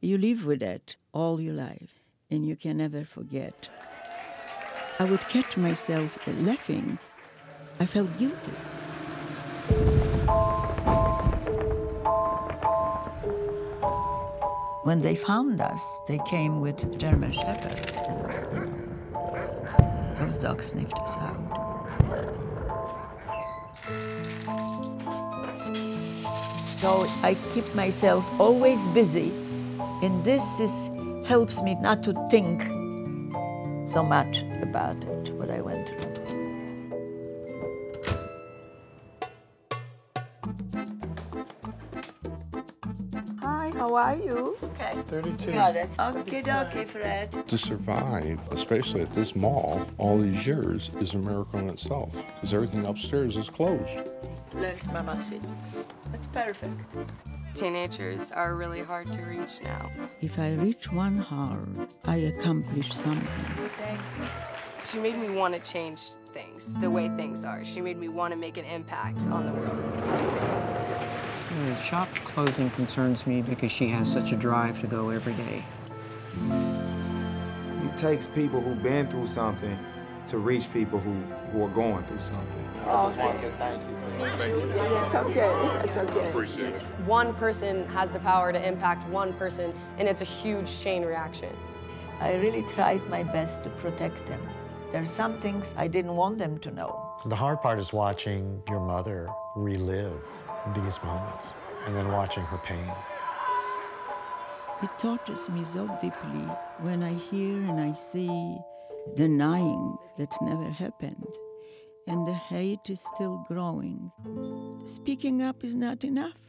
You live with that all your life, and you can never forget. I would catch myself laughing. I felt guilty. When they found us, they came with German shepherds, and those dogs sniffed us out. So I keep myself always busy, and this is, helps me not to think so much about it, what I went through. Hi, how are you? Okay. 32. Got it. Okay, okay, Fred. To survive, especially at this mall, all these years is a miracle in itself because everything upstairs is closed. Let Mama sit. That's perfect. Teenagers are really hard to reach now. If I reach one heart, I accomplish something. Thank you. She made me want to change things, the way things are. She made me want to make an impact on the world. The shop closing concerns me because she has such a drive to go every day. It takes people who've been through something to reach people who, who are going through something. I just want to thank you. It's okay. It's okay. Appreciate it. One person has the power to impact one person, and it's a huge chain reaction. I really tried my best to protect them. There are some things I didn't want them to know. The hard part is watching your mother relive these moments and then watching her pain. It touches me so deeply when I hear and I see denying that never happened, and the hate is still growing. Speaking up is not enough.